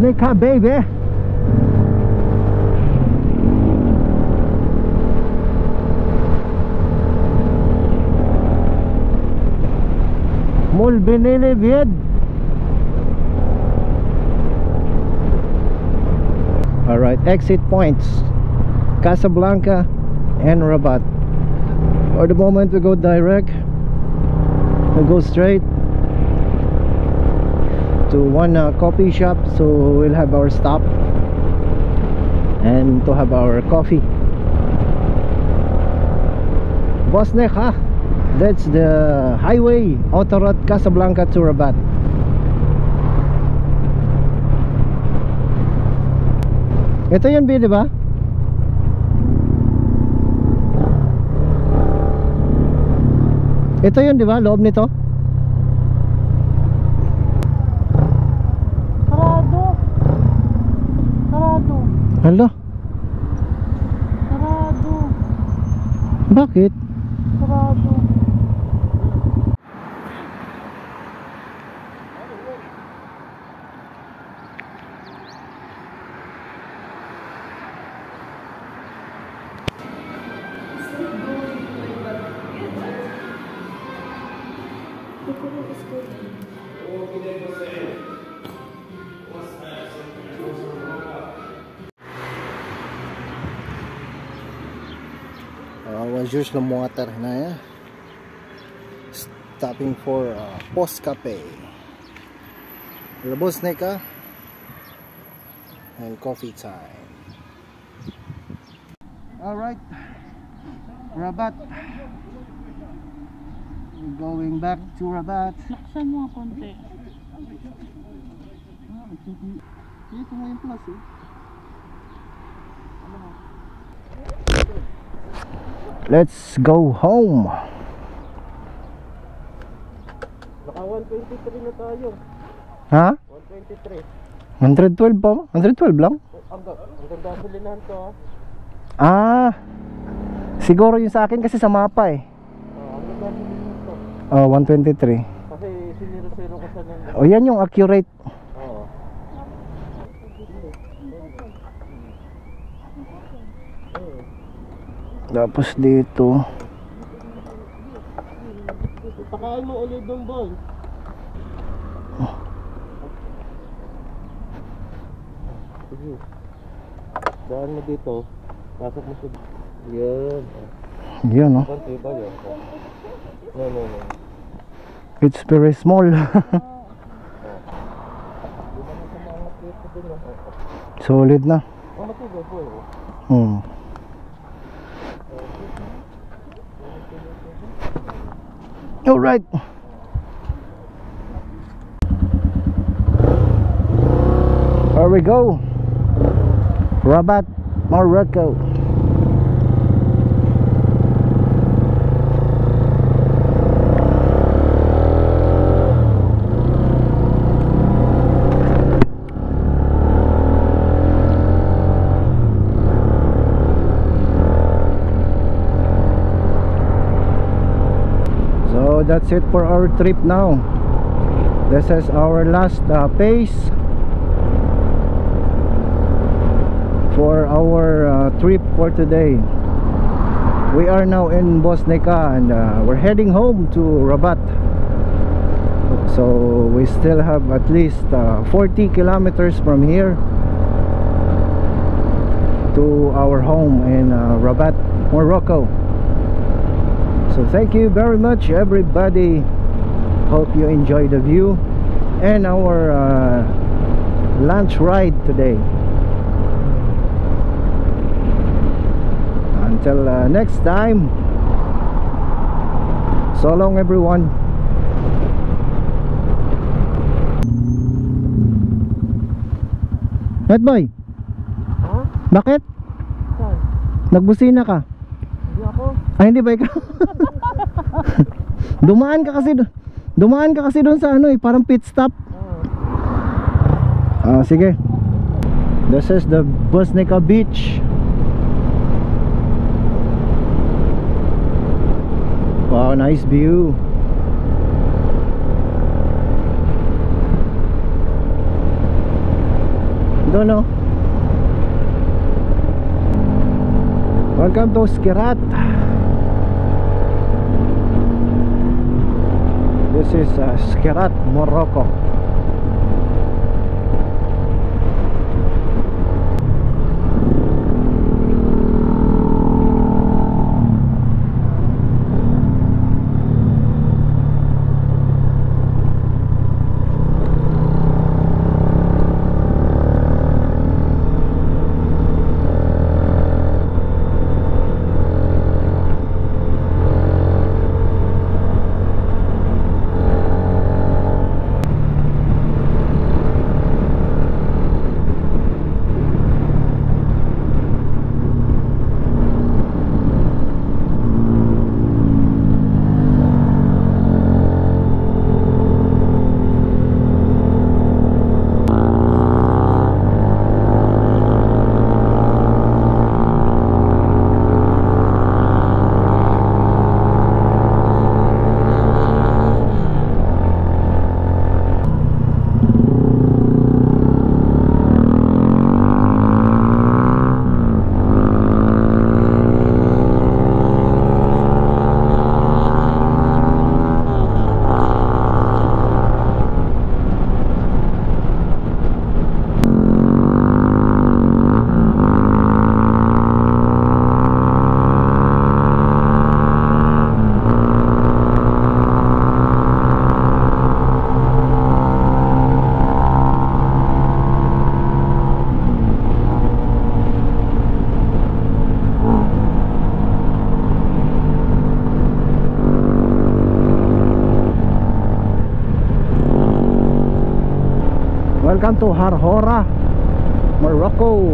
snake cat baby مول بنيني بيد alright exit points Casablanca and Rabat for the moment we go direct we go straight to one uh, coffee shop so we'll have our stop and to have our coffee Bosnek ha that's the highway Autoroute Casablanca to Rabat ito yun B diba? ito yun diba loob nito? Hala? Sarado. Bakit? Sarado. Thank you. Rogers ng mga tarhanaya stopping for uh, post cafe Rebos Neka and coffee time alright Rabat going back to Rabat laksan mo konti ito nga yung plus eh Let's go home. Naka 123 na tayo. Ha? 123. 112 po? 112 lang? Ang, ang gasolinahan to ha. Ah. ah. Siguro yung sa akin kasi sa mapa eh. Ah, oh, uh, 123. Kasi siniro-siro ko sa nang. O oh, yan yung accurate tapos dito pakain mo ulit dong boy oh. sige daan mo dito pasok mo sa yan yan no no no no it's very small solid na oh, matibay po eh. Hmm. All right. There we go. Rabat, Morocco. that's it for our trip now this is our last uh, for our uh, trip for today we are now in Bosnica and uh, we're heading home to Rabat so we still have at least uh, 40 kilometers from here to our home in uh, Rabat, Morocco so thank you very much everybody hope you enjoy the view and our uh, lunch ride today until uh, next time so long everyone Headboy huh? Bakit? Saan? Nagbusina ka ay hindi ba ikaw? dumaan ka kasi doon. Dumaan ka kasi doon sa ano eh, parang pit stop. Ah, uh, sige. This is the Busnica Beach. Wow, nice view. Don't know. Welcome to Skirat. this is uh, Skirat, Morocco welcome Harhora Morocco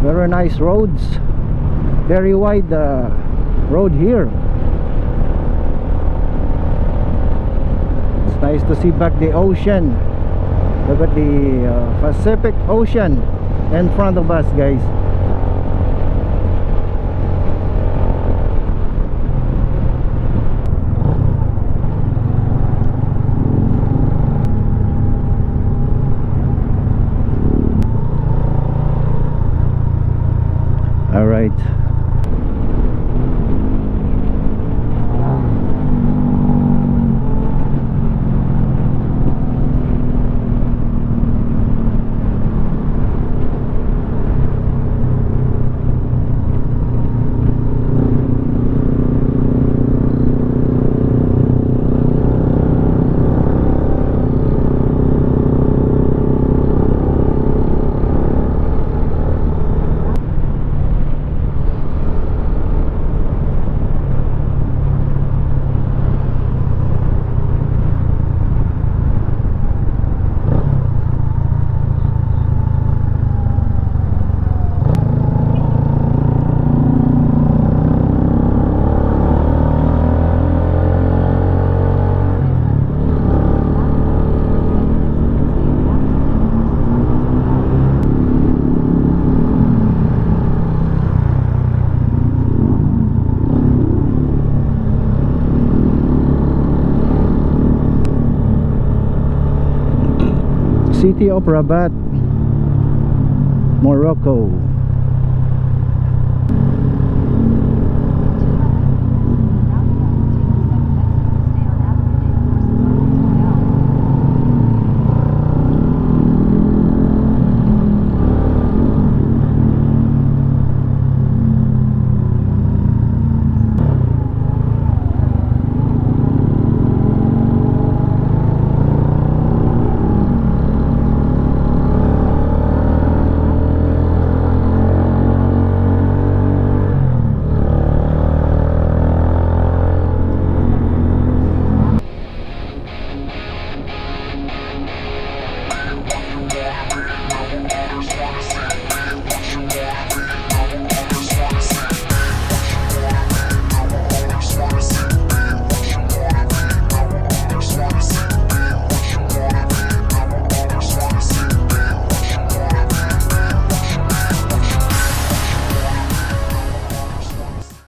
very nice roads very wide uh, road here it's nice to see back the ocean look at the uh, Pacific Ocean in front of us guys city of Rabat, Morocco.